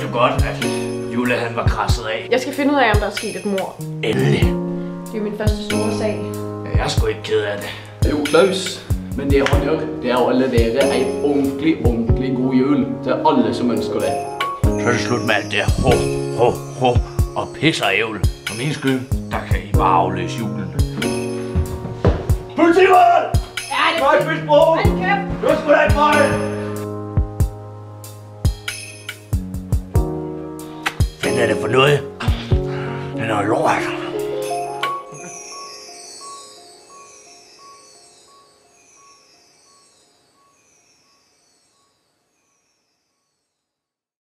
godt, at Jule han var krasset af. Jeg skal finde ud af, om der er sket et mor. Endelig. Det er jo min første store sag. Jeg er sgu ikke ked af det. Jo, Klaus. Men det han gjør, det er at levere en ordentlig, ordentlig god jul til alle som ønsker det. Så er det slut med alt det ho, ho, ho og pisser ævl. For min skyld, der kan I bare afløse julen. Politivold! Ja, det Møgfiskbro! Hold kæft! Hvad er det for noget? Den er lort.